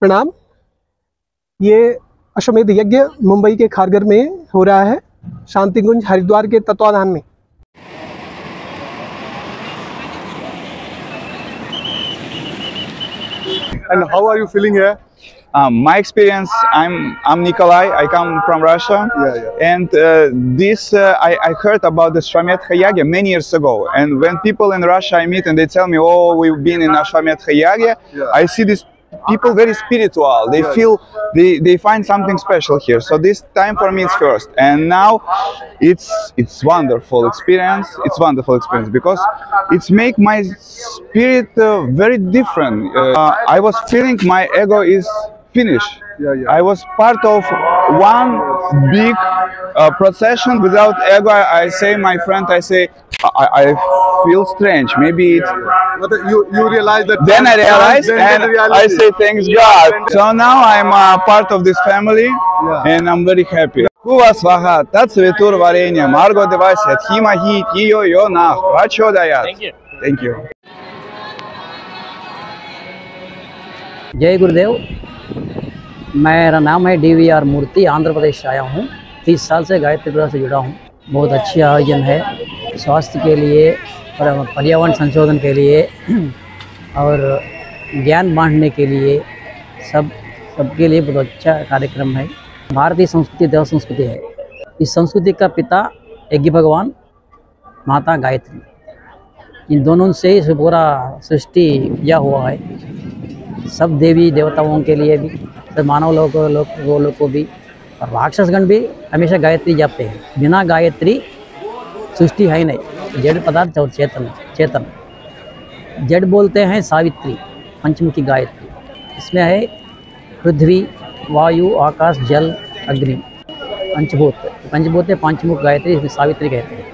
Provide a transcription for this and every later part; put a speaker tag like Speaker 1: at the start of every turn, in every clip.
Speaker 1: प्रणाम ये अश्वमेध यज्ञ मुंबई के खारगर में हो रहा है शांति कुंज हरिद्वार के तत्वाधान में
Speaker 2: And how are you feeling here?
Speaker 3: Um, my experience, I'm I'm Nikolai. I come from Russia,
Speaker 2: Yeah, yeah.
Speaker 3: and uh, this uh, I, I heard about the Shvamet Hayage many years ago. And when people in Russia I meet and they tell me, "Oh, we've been in Shvamet Hayage,"
Speaker 2: Yeah.
Speaker 3: I see these people very spiritual. They feel they, they find something special here. So this time for me is first, and now it's it's wonderful experience. It's wonderful experience because it's make my spirit uh, very different. Uh, I was feeling my ego is finished.
Speaker 2: Yeah, yeah.
Speaker 3: I was part of one big uh, procession without ego. I, I say, my friend, I say, I, I feel strange. Maybe it's.
Speaker 2: But you you realize that
Speaker 3: Then I realized, and I say, thanks God. So now I'm a part of this family,
Speaker 2: Yeah.
Speaker 3: and I'm very happy. Kuva svaha, tat svetur varenye, margo devasya, thima hi, tiyo yo na, prachodayat. Thank you. Thank you.
Speaker 4: जय गुरुदेव मेरा नाम है D V R Murthy Andhra Pradesh से आया हूँ तीस साल से गायत्री से जुड़ा हूँ बहुत अच्छी आयोजन है स्वास्थ्य के लिए और पर्यावरण संशोधन के लिए और ज्ञान बांटने के लिए सब सबके लिए बहुत अच्छा कार्यक्रम है। भारतीय संस्कृति देव संस्कृति है। इस संस्कृति का पिता यज्ञ भगवान माता गायत्री। इन दोनों से इस पूरा सृष्टि किया हुआ है। सब देवी देवताओं के लिए भी, सब मानव लोग लोग, वो लोग को भी और राक्षसगण भी हमेशा गायत्री जापते हैं। बिना गायत्री सृष्टि है नहीं। जड़ पदार्थ और चेतन चेतन। जड़ बोलते हैं सावित्री, पंचमुखी गायत्री। इसमें है पृथ्वी, वायु, आकाश, जल, अग्नि, पंचभूत। पंचभूत है पंचमुख गायत्री इसमें सावित्री कहते हैं।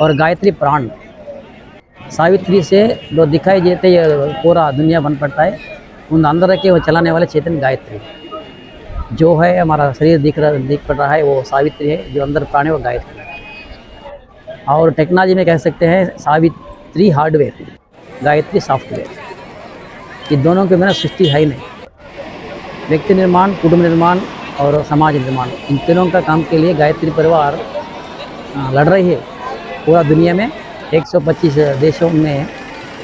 Speaker 4: और गायत्री प्राण। सावित्री से जो दिखाई देते पूरा दुनिया बन पड़ता है, उन अंदर के वो चलाने वाले चेतन गायत्री। जो है हमारा शरीर दिख रहा, दिख पड़ रहा है, वो सावित्री है, जो अंदर प्राण है, वो गायत्री और टेक्नोलॉजी में कह सकते हैं सावित्री हार्डवेयर, गायत्री सॉफ्टवेयर। ये दोनों के बिना सृष्टि है ही नहीं। व्यक्ति निर्माण, कुटुंब निर्माण और समाज निर्माण, इन तीनों का काम के लिए गायत्री परिवार लड़ रही है। पूरा दुनिया में 125 देशों में,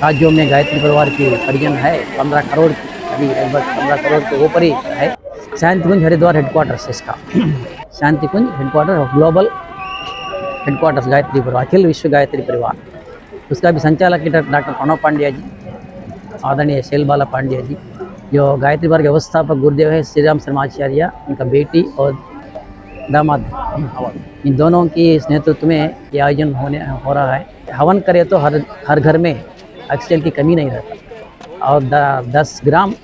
Speaker 4: राज्यों में गायत्री परिवार की परिजन है। 15 करोड़ अभी लगभग 15 करोड़ के ऊपर ही। है शांति कुंज हरिद्वार हेडक्वार्टर्स इसका। Shanti Kunj headquarter of global headquarters Gayatri Parivar Akhil Vishwa Gayatri परिवार उसका भी संचालक डॉक्टर प्रणव पांड्या जी आदरणीय शैलबाला पांड्या जी जो गायत्री वर्ग व्यवस्थापक गुरुदेव है श्री राम शर्माचार्य उनका बेटी और दामाद। इन दोनों की इस नेतृत्व में ये आयोजन होने हो रहा है। हवन करे तो हर हर घर में ऑक्सीजन की कमी नहीं रहता। और द, दस ग्राम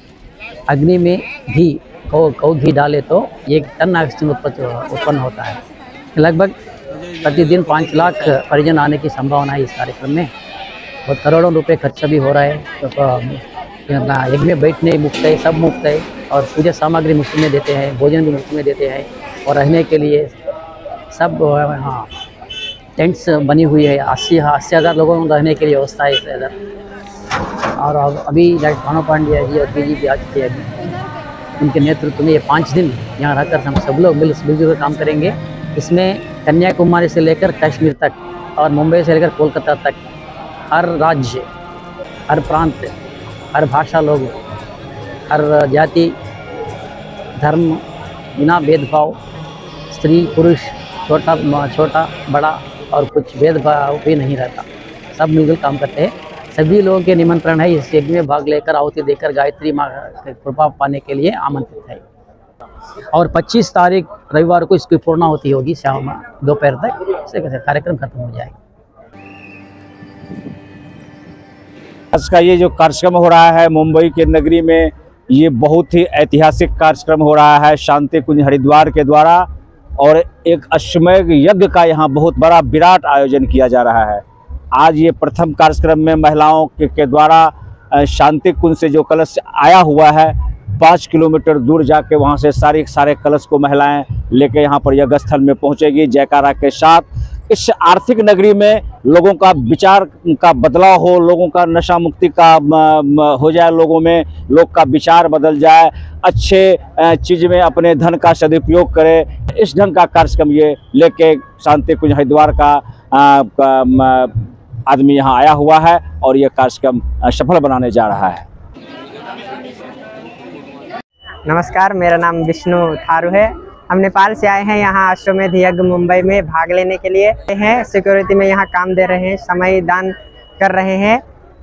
Speaker 4: अग्नि में घी कौ कौ घी डाले तो एक टन ऑक्सीजन उत्पन्न होता है। लगभग प्रतिदिन पाँच लाख परिजन आने की संभावना है इस कार्यक्रम में। और करोड़ों रुपए खर्चा भी हो रहा है। तो अपना यज्ञ में बैठने मुफ़्त है, सब मुफ़्त है और पूजा सामग्री मुफ़्त में देते हैं, भोजन भी मुफ़्त में देते हैं और रहने के लिए सब हाँ टेंट्स बनी हुई है। अस्सी अस्सी हज़ार लोगों को रहने के लिए व्यवस्था है इधर और अभी डॉक्टर भानु पांड्या जी और जी भी आ चुके हैं। अभी उनके नेतृत्व में ये पाँच दिन यहाँ रहकर हम सब लोग मिल मिलजुल काम करेंगे। इसमें कन्याकुमारी से लेकर कश्मीर तक और मुंबई से लेकर कोलकाता तक हर राज्य, हर प्रांत, हर भाषा लोग, हर जाति, धर्म, बिना भेदभाव, स्त्री, पुरुष, छोटा छोटा, बड़ा और कुछ भेदभाव भी नहीं रहता। सब मिलकर काम करते हैं। सभी लोगों के निमंत्रण है, इस यज्ञ में भाग लेकर, आहुति देकर, गायत्री माँ कृपा पाने के लिए आमंत्रित है। और 25 तारीख रविवार को इसकी पूर्णा होती होगी शाम दोपहर तक। इससे कार्यक्रम खत्म हो जाएगा।
Speaker 5: आज का ये जो कार्यक्रम हो रहा है मुंबई के नगरी में ये बहुत ही ऐतिहासिक कार्यक्रम हो रहा है शांति कुंज हरिद्वार के द्वारा और एक अश्वमेघ यज्ञ का यहाँ बहुत बड़ा विराट आयोजन किया जा रहा है। आज ये प्रथम कार्यक्रम में महिलाओं के, के द्वारा शांति कुंज से जो कलश आया हुआ है पाँच किलोमीटर दूर जाके वहाँ से सारे सारे कलश को महिलाएँ लेके यहाँ पर यज्ञ स्थल में पहुँचेगी, जयकारा के साथ। इस आर्थिक नगरी में लोगों का विचार का बदलाव हो, लोगों का नशा मुक्ति का हो जाए लोगों में, लोग का विचार बदल जाए, अच्छे चीज़ में अपने धन का सदुपयोग करें। इस ढंग का कार्यक्रम ये लेके शांति कुंज हरिद्वार का आदमी यहाँ आया हुआ है और ये कार्यक्रम सफल बनाने जा रहा है।
Speaker 6: नमस्कार, मेरा नाम विष्णु थारू है। हम नेपाल से आए हैं यहाँ अश्वमेध यज्ञ मुंबई में भाग लेने के लिए। हैं सिक्योरिटी में यहाँ काम दे रहे हैं, समय दान कर रहे हैं।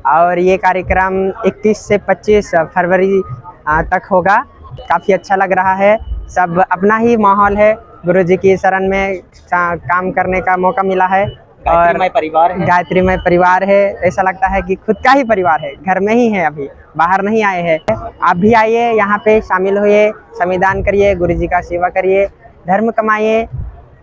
Speaker 6: और ये कार्यक्रम 21 से 25 फरवरी तक होगा। काफ़ी अच्छा लग रहा है। सब अपना ही माहौल है। गुरु जी की शरण में काम करने का मौका मिला है। और
Speaker 4: परिवार गायत्री
Speaker 6: में परिवार है। ऐसा लगता है कि खुद का ही परिवार है। घर में ही है अभी। बाहर नहीं आए हैं। आप भी आइए यहाँ पे शामिल होइए संविधान करिए गुरु जी का सेवा करिए धर्म कमाइए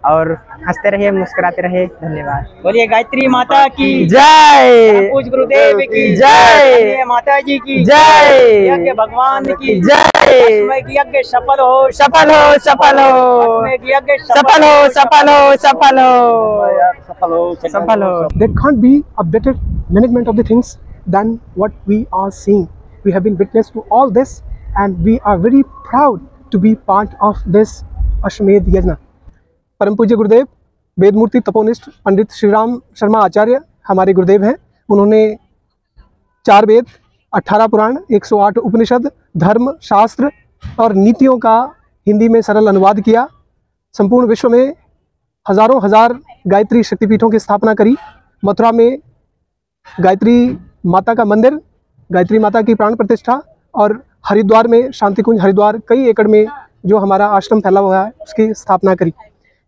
Speaker 6: और हँसते रहे मुस्कुराते रहे धन्यवाद।
Speaker 4: बोलिए गायत्री माता की।
Speaker 6: जय।
Speaker 4: गुरुदेव की।
Speaker 6: जय।
Speaker 4: माता जी की।
Speaker 6: जय।
Speaker 4: भगवान की।
Speaker 6: जय।
Speaker 4: यज्ञ सफल हो।
Speaker 6: सफल हो सफल हो।
Speaker 4: यज्ञ
Speaker 6: सफल हो सफल हो सफल हो।
Speaker 4: सफल हो
Speaker 6: सफल हो।
Speaker 1: That can't be a management of the things then what we are seen we have been witness to all this and we are very proud to be part of this Ashwamedh yagya Param Pujya गुरुदेव, वेदमूर्ति तपोनिष्ठ पंडित श्रीराम शर्मा आचार्य हमारे गुरुदेव हैं। उन्होंने चार वेद अट्ठारह पुराण 108 उपनिषद, धर्म, शास्त्र और नीतियों का हिंदी में सरल अनुवाद किया। संपूर्ण विश्व में हज़ारों हज़ार गायत्री शक्तिपीठों की स्थापना करी। मथुरा में गायत्री माता का मंदिर, गायत्री माता की प्राण प्रतिष्ठा और हरिद्वार में शांति कुंज हरिद्वार, कई एकड़ में जो हमारा आश्रम फैला हुआ है, उसकी स्थापना करी।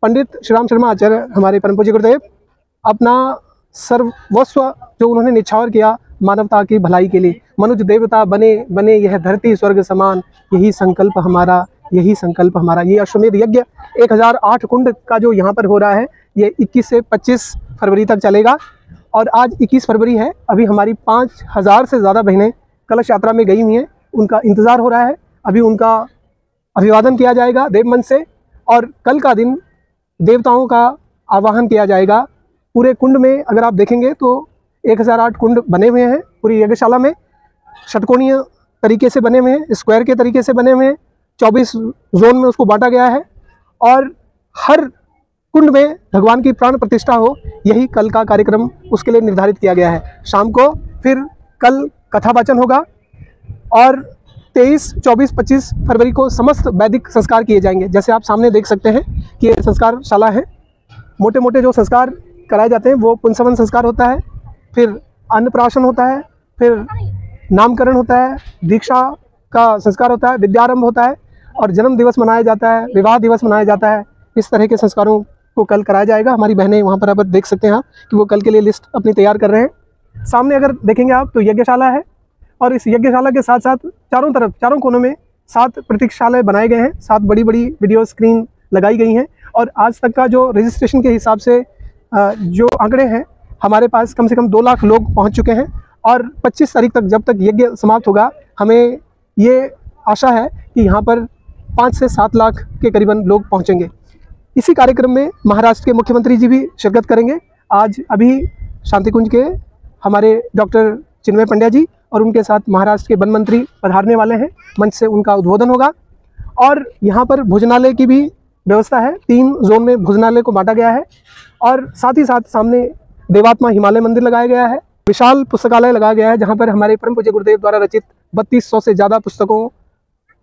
Speaker 1: पंडित श्रीराम शर्मा आचार्य, हमारे परम पूज्य गुरुदेव, अपना सर्वस्व जो उन्होंने निछावर किया मानवता की भलाई के लिए, मनुष्य देवता बने बने यह धरती स्वर्ग समान, यही संकल्प हमारा, यही संकल्प हमारा, ये अश्वमेध यज्ञ 1008 कुंड का जो यहाँ पर हो रहा है, ये 21 से 25 फरवरी तक चलेगा। और आज 21 फरवरी है, अभी हमारी पाँच हज़ार से ज़्यादा बहनें कलश यात्रा में गई हुई हैं, उनका इंतज़ार हो रहा है, अभी उनका अभिवादन किया जाएगा देव मंच से। और कल का दिन देवताओं का आवाहन किया जाएगा। पूरे कुंड में अगर आप देखेंगे तो 1008 कुंड बने हुए हैं पूरी यज्ञशाला में। षटकोणीय तरीके से बने हुए हैं स्क्वायर के तरीके से बने हुए हैं। 24 जोन में उसको बांटा गया है और हर कुंड में भगवान की प्राण प्रतिष्ठा हो, यही कल का कार्यक्रम उसके लिए निर्धारित किया गया है। शाम को फिर कल कथा वाचन होगा और 23, 24, 25 फरवरी को समस्त वैदिक संस्कार किए जाएँगे। जैसे आप सामने देख सकते हैं कि ये संस्कार शाला है। मोटे मोटे जो संस्कार कराए जाते हैं वो पुनसवन संस्कार होता है फिर अन्नप्राशन होता है फिर नामकरण होता है दीक्षा का संस्कार होता है विद्यारंभ होता है और जन्म दिवस मनाया जाता है विवाह दिवस मनाया जाता है। इस तरह के संस्कारों को कल कराया जाएगा। हमारी बहनें वहाँ पर अब देख सकते हैं आप कि वो कल के लिए लिस्ट अपनी तैयार कर रहे हैं। सामने अगर देखेंगे आप तो यज्ञशाला है और इस यज्ञशाला के साथ साथ चारों तरफ़, चारों कोनों में सात प्रतीक्षालय बनाए गए हैं। सात बड़ी बड़ी वीडियो स्क्रीन लगाई गई हैं और आज तक का जो रजिस्ट्रेशन के हिसाब से जो आंकड़े हैं, हमारे पास कम से कम दो लाख लोग पहुँच चुके हैं और 25 तारीख तक जब तक यज्ञ समाप्त होगा, हमें ये आशा है कि यहाँ पर पाँच से सात लाख के करीबन लोग पहुँचेंगे। इसी कार्यक्रम में महाराष्ट्र के मुख्यमंत्री जी भी शिरकत करेंगे। आज अभी शांति कुंज के हमारे डॉक्टर चिन्मय पंड्या जी और उनके साथ महाराष्ट्र के वन मंत्री पधारने वाले हैं। मंच से उनका उद्बोधन होगा। और यहाँ पर भोजनालय की भी व्यवस्था है। तीन जोन में भोजनालय को बांटा गया है और साथ ही साथ सामने देवात्मा हिमालय मंदिर लगाया गया है। विशाल पुस्तकालय लगाया गया है, जहाँ पर हमारे परम पूज्य गुरुदेव द्वारा रचित बत्तीस सौ से ज़्यादा पुस्तकों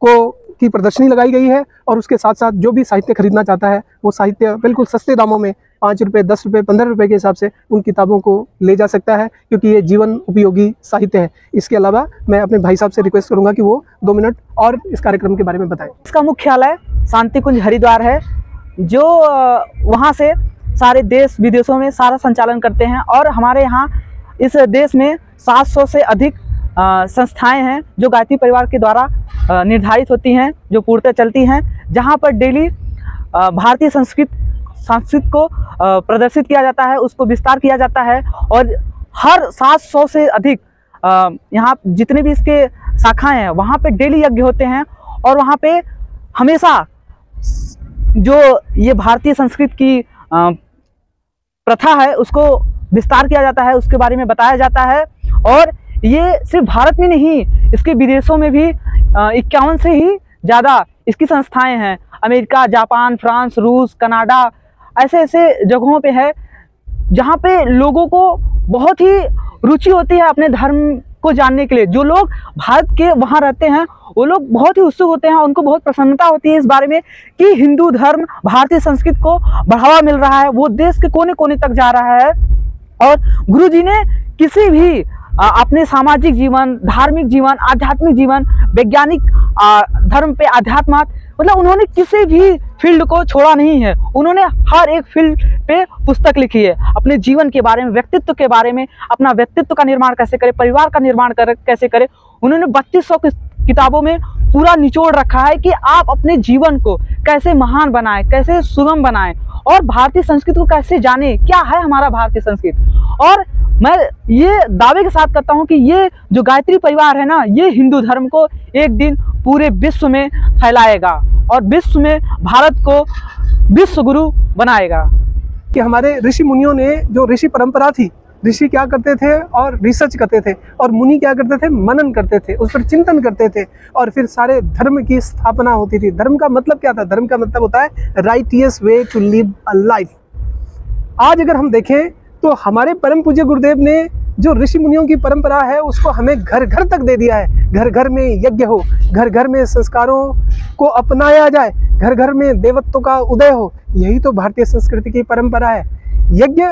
Speaker 1: को की प्रदर्शनी लगाई गई है और उसके साथ साथ जो भी साहित्य खरीदना चाहता है, वो साहित्य बिल्कुल सस्ते दामों में पाँच रुपये, दस रुपये, पंद्रह रुपये के हिसाब से उन किताबों को ले जा सकता है, क्योंकि ये जीवन उपयोगी साहित्य है। इसके अलावा मैं अपने भाई साहब से रिक्वेस्ट करूँगा कि वो दो मिनट और इस कार्यक्रम के बारे में बताएँ।
Speaker 7: इसका मुख्यालय शांति कुंज हरिद्वार है, जो वहाँ से सारे देश विदेशों में सारा संचालन करते हैं और हमारे यहाँ इस देश में 700 से अधिक संस्थाएँ हैं जो गायत्री परिवार के द्वारा निर्धारित होती हैं, जो पूर्णतः चलती हैं, जहाँ पर डेली भारतीय संस्कृत संस्कृत को प्रदर्शित किया जाता है, उसको विस्तार किया जाता है और हर 700 से अधिक यहाँ जितने भी इसके शाखाएँ हैं, वहाँ पे डेली यज्ञ होते हैं और वहाँ पे हमेशा जो ये भारतीय संस्कृत की प्रथा है, उसको विस्तार किया जाता है, उसके बारे में बताया जाता है और ये सिर्फ़ भारत में नहीं, इसके विदेशों में भी इक्यावन से ही ज़्यादा इसकी संस्थाएँ हैं। अमेरिका, जापान, फ्रांस, रूस, कनाडा ऐसे ऐसे जगहों पे है, जहाँ पे लोगों को बहुत ही रुचि होती है अपने धर्म को जानने के लिए। जो लोग भारत के वहाँ रहते हैं, वो लोग बहुत ही उत्सुक होते हैं, उनको बहुत प्रसन्नता होती है इस बारे में कि हिंदू धर्म भारतीय संस्कृति को बढ़ावा मिल रहा है, वो देश के कोने कोने तक जा रहा है। और गुरु जी ने किसी भी अपने सामाजिक जीवन, धार्मिक जीवन, आध्यात्मिक जीवन, वैज्ञानिक धर्म पे आध्यात्म मतलब उन्होंने किसी भी फ़ील्ड को छोड़ा नहीं है। उन्होंने हर एक फ़ील्ड पे पुस्तक लिखी है। अपने जीवन के बारे में, व्यक्तित्व के बारे में, अपना व्यक्तित्व का निर्माण कैसे करे, परिवार का निर्माण कर, कैसे करे, उन्होंने बत्तीस सौ किताबों में पूरा निचोड़ रखा है कि आप अपने जीवन को कैसे महान बनाएँ, कैसे सुगम बनाएँ। और भारतीय संस्कृति को कैसे जाने? क्या है हमारा भारतीय संस्कृति? और मैं ये दावे के साथ करता हूँ कि ये जो गायत्री परिवार है ना, ये हिंदू धर्म को एक दिन पूरे विश्व में फैलाएगा और विश्व में भारत को विश्व गुरु बनाएगा।
Speaker 1: कि हमारे ऋषि मुनियों ने जो ऋषि परंपरा थी ऋषि क्या करते थे और रिसर्च करते थे और मुनि क्या करते थे? मनन करते थे, उस पर चिंतन करते थे और फिर सारे धर्म की स्थापना होती थी। धर्म का मतलब क्या था? धर्म का मतलब होता है righteous way to live a life आज अगर हम देखें तो हमारे परम पूज्य गुरुदेव ने जो ऋषि मुनियों की परंपरा है, उसको हमें घर घर तक दे दिया है। घर घर में यज्ञ हो घर घर में संस्कारों को अपनाया जाए घर घर में देवत्व का उदय हो, यही तो भारतीय संस्कृति की परंपरा है। यज्ञ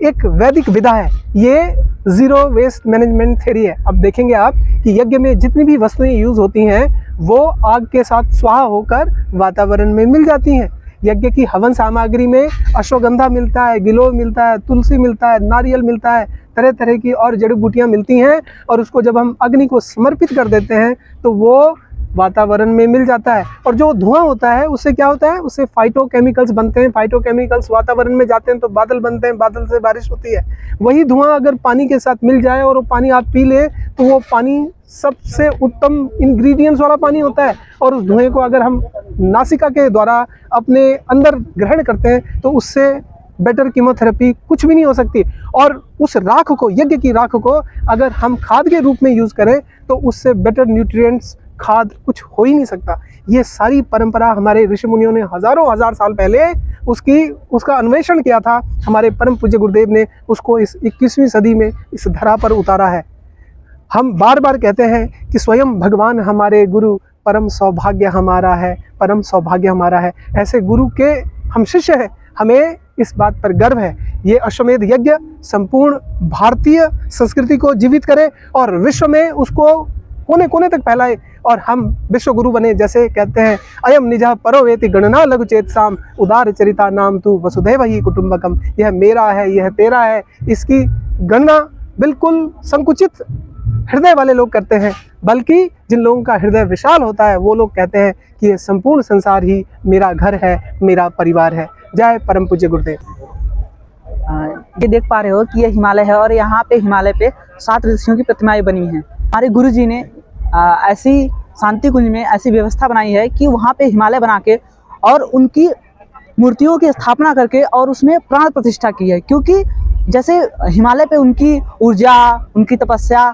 Speaker 1: एक वैदिक विधा है। ये ज़ीरो वेस्ट मैनेजमेंट थेरी है। अब देखेंगे आप कि यज्ञ में जितनी भी वस्तुएँ यूज़ होती हैं, वो आग के साथ स्वाहा होकर वातावरण में मिल जाती हैं। यज्ञ की हवन सामग्री में अश्वगंधा मिलता है, गिलोय मिलता है, तुलसी मिलता है, नारियल मिलता है तरह तरह की और जड़ी बूटियाँ मिलती हैं और उसको जब हम अग्नि को समर्पित कर देते हैं तो वो वातावरण में मिल जाता है। और जो धुआँ होता है, उससे क्या होता है? उससे फाइटोकेमिकल्स बनते हैं। फाइटोकेमिकल्स वातावरण में जाते हैं तो बादल बनते हैं, बादल से बारिश होती है। वही धुआँ अगर पानी के साथ मिल जाए और वो पानी आप पी लें तो वो पानी सबसे उत्तम इंग्रेडिएंट्स वाला पानी होता है। और उस धुएँ को अगर हम नासिका के द्वारा अपने अंदर ग्रहण करते हैं तो उससे बेटर कीमोथेरेपी कुछ भी नहीं हो सकती। और उस राख को, यज्ञ की राख को अगर हम खाद के रूप में यूज़ करें तो उससे बेटर न्यूट्रिएंट्स खाद कुछ हो ही नहीं सकता। ये सारी परंपरा हमारे ऋषि मुनियों ने हज़ारों हज़ार साल पहले उसकी, उसका अन्वेषण किया था। हमारे परम पूज्य गुरुदेव ने उसको इस इक्कीसवीं सदी में इस धरा पर उतारा है। हम बार बार कहते हैं कि स्वयं भगवान हमारे गुरु, परम सौभाग्य हमारा है, परम सौभाग्य हमारा है। ऐसे गुरु के हम शिष्य हैं, हमें इस बात पर गर्व है। ये अश्वमेध यज्ञ संपूर्ण भारतीय संस्कृति को जीवित करे और विश्व में उसको कोने कोने तक फैलाए और हम विश्व गुरु बने, जैसे कहते हैं, अयम निजा परोवेति गणना लघु चेत साम, उदार चरिता नाम तू वसुधैव ही कुटुंबकम यह मेरा है, यह तेरा है। इसकी गणना बिल्कुल संकुचित हृदय वाले लोग करते हैं, बल्कि जिन लोगों का हृदय विशाल होता है, वो लोग कहते हैं कि ये संपूर्ण संसार ही मेरा घर है, मेरा परिवार है। जय परम पूज्य गुरुदेव।
Speaker 7: ये देख पा रहे हो कि ये हिमालय है और यहाँ पे हिमालय पे सात ऋषियों की प्रतिमाएँ बनी हैं। हमारे गुरु जी ने ऐसी शांति कुंज में ऐसी व्यवस्था बनाई है कि वहाँ पे हिमालय बना के और उनकी मूर्तियों की स्थापना करके और उसमें प्राण प्रतिष्ठा की है। क्योंकि जैसे हिमालय पे उनकी ऊर्जा, उनकी तपस्या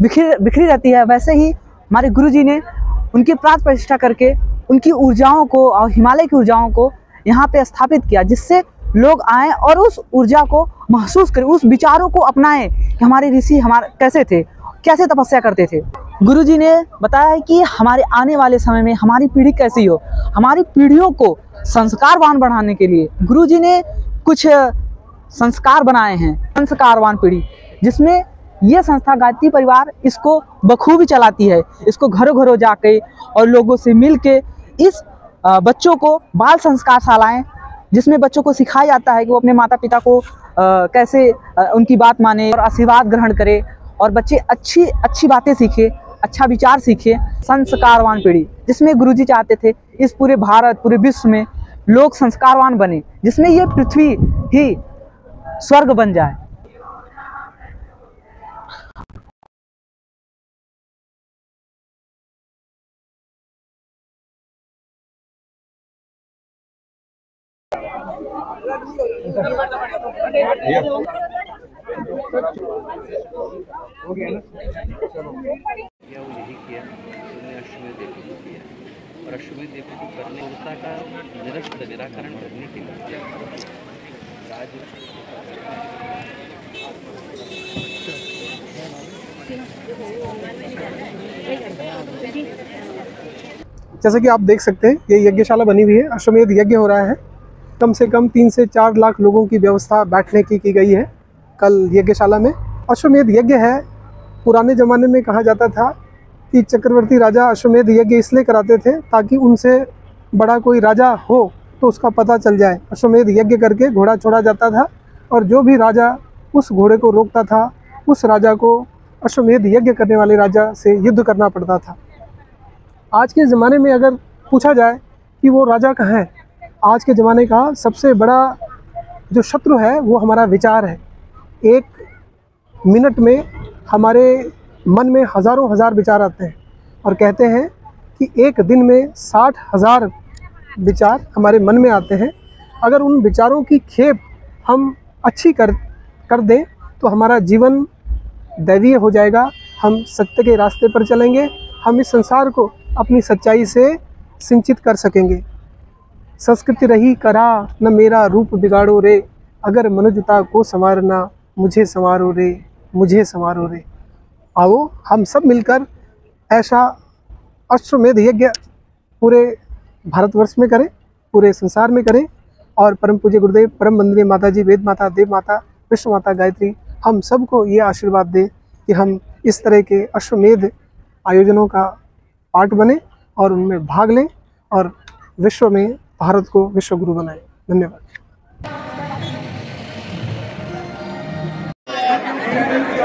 Speaker 7: बिखरी बिखरी रहती है, वैसे ही हमारे गुरु जी ने उनकी प्राण प्रतिष्ठा करके उनकी ऊर्जाओं को और हिमालय की ऊर्जाओं को यहाँ पे स्थापित किया, जिससे लोग आए और उस ऊर्जा को महसूस करें, उस विचारों को अपनाएँ कि हमारे ऋषि हमारे, कैसे थे, कैसे तपस्या करते थे। गुरु जी ने बताया है कि हमारे आने वाले समय में हमारी पीढ़ी कैसी हो? हमारी पीढ़ियों को संस्कारवान बढ़ाने के लिए गुरु जी ने कुछ संस्कार बनाए हैं, संस्कारवान पीढ़ी, जिसमें ये संस्था गायत्री परिवार इसको बखूबी चलाती है। इसको घरों घरों जाके और लोगों से मिल के इस बच्चों को बाल संस्कार शालाएँ जिसमें बच्चों को सिखाया जाता है कि वो अपने माता पिता को कैसे उनकी बात माने और आशीर्वाद ग्रहण करे और बच्चे अच्छी अच्छी बातें सीखे। अच्छा विचार सीखे संस्कारवान पीढ़ी, जिसमें गुरुजी चाहते थे, इस पूरे भारत, पूरे विश्व में लोग संस्कारवान बने, जिसमें ये पृथ्वी ही स्वर्ग बन जाए
Speaker 3: Yeah.
Speaker 8: किया, वो यही किया। उन्होंने अश्वमेध देवी को किया। और अश्वमेध देवी को करने उड़ता का निरस्त निराकरण करने के लिए राज्य
Speaker 1: जैसे कि आप देख सकते हैं, ये यज्ञशाला बनी हुई है। अश्वमेध यज्ञ हो रहा है। कम से कम तीन से चार लाख लोगों की व्यवस्था बैठने की की गई है कल यज्ञशाला में। अश्वमेध यज्ञ है पुराने ज़माने में कहा जाता था कि चक्रवर्ती राजा अश्वमेध यज्ञ इसलिए कराते थे ताकि उनसे बड़ा कोई राजा हो तो उसका पता चल जाए। अश्वमेध यज्ञ करके घोड़ा छोड़ा जाता था और जो भी राजा उस घोड़े को रोकता था, उस राजा को अश्वमेध यज्ञ करने वाले राजा से युद्ध करना पड़ता था। आज के ज़माने में अगर पूछा जाए कि वो राजा कहाँ है, आज के ज़माने का सबसे बड़ा जो शत्रु है वो हमारा विचार है। एक मिनट में हमारे मन में हज़ारों हज़ार विचार आते हैं और कहते हैं कि एक दिन में साठ हज़ार विचार हमारे मन में आते हैं। अगर उन विचारों की खेप हम अच्छी कर कर दें तो हमारा जीवन दैवीय हो जाएगा। हम सत्य के रास्ते पर चलेंगे। हम इस संसार को अपनी सच्चाई से सिंचित कर सकेंगे। संस्कृति रही करा, न मेरा रूप बिगाड़ो रे। अगर मनुजता को संवारना, मुझे संवारो रे। मुझे संवारो रे आओ, हम सब मिलकर ऐसा अश्वमेध यज्ञ पूरे भारतवर्ष में करें, पूरे संसार में करें और परम पूज्य गुरुदेव, परम वंदनीय माता जी वेद माता, देव माता विश्व माता, गायत्री, हम सबको ये आशीर्वाद दें कि हम इस तरह के अश्वमेध आयोजनों का पार्ट बने और उनमें भाग लें और विश्व में, भारत को विश्व गुरु बनाएँ। धन्यवाद।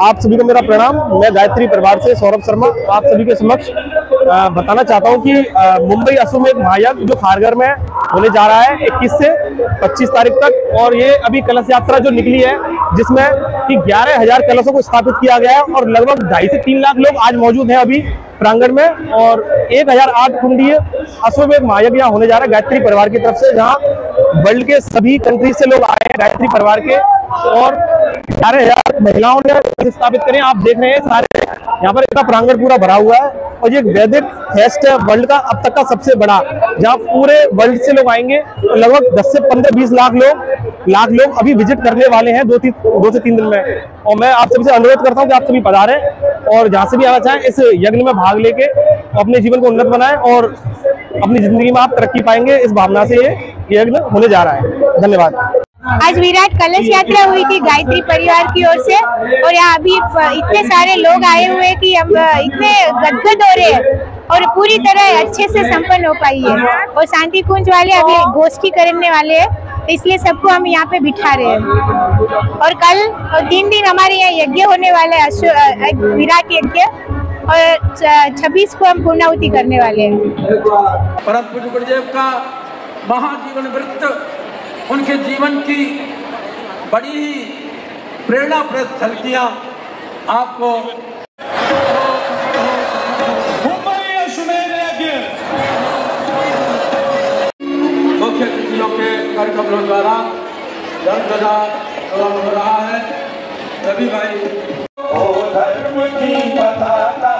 Speaker 9: आप सभी को मेरा प्रणाम। मैं गायत्री परिवार से सौरभ शर्मा। आप सभी के समक्ष बताना चाहता हूँ कि मुंबई एक महायज्ञ जो खारगर में होने जा रहा है 21 से 25 तारीख तक, और ये अभी कलश यात्रा जो निकली है, जिसमें कि ग्यारह हज़ार कलशों को स्थापित किया गया है, और लगभग ढाई से तीन लाख लोग आज मौजूद हैं अभी प्रांगण में, और एक हज़ार आठ कुंडीय अश्वमेध महायज्ञ यहाँ होने जा रहा है, गायत्री परिवार की तरफ़ से, जहाँ वर्ल्ड के सभी कंट्री से लोग आए हैं, गायत्री परिवार के। और ग्यारह हज़ार महिलाओं ने स्थापित करें, आप देख रहे हैं सारे। यहाँ पर इतना प्रांगण पूरा भरा हुआ है और ये वैदिक फेस्ट है वर्ल्ड का अब तक का सबसे बड़ा। जहाँ पूरे वर्ल्ड से लोग आएँगे और लगभग 10 से 15 20 लाख लोग लाख लोग अभी विज़िट करने वाले हैं दो तीन, दो से तीन दिन में। और मैं आप सभी से अनुरोध करता हूँ कि आप सभी पधारें और जहाँ से भी आना चाहें, इस यज्ञ में भाग लेके अपने जीवन को उन्नत बनाएँ और अपनी ज़िंदगी में आप तरक्की पाएँगे। इस भावना से ये यज्ञ होने जा रहा है। धन्यवाद।
Speaker 10: आज विराट कलश यात्रा हुई थी गायत्री परिवार की ओर से और यहाँ अभी इतने सारे लोग आए हुए कि हम इतने गदगद हो रहे हैं और पूरी तरह अच्छे से संपन्न हो पाई है। और शांति कुंज वाले अभी गोष्ठी करने वाले हैं तो इसलिए सबको हम यहाँ पे बिठा रहे हैं। और कल, और तीन दिन हमारे यहाँ यज्ञ होने वाला है विराट यज्ञ, और छब्बीस को हम पूर्णाहुति करने वाले हैं।
Speaker 11: महाजीवन वृत्त उनके जीवन की बड़ी ही प्रेरणाप्रद झलकियाँ आपको मुख्य अतिथियों के कार्यक्रमों द्वारा रंग ध्वजा हो रहा है। रवि भाई। ओ धर्म की पताका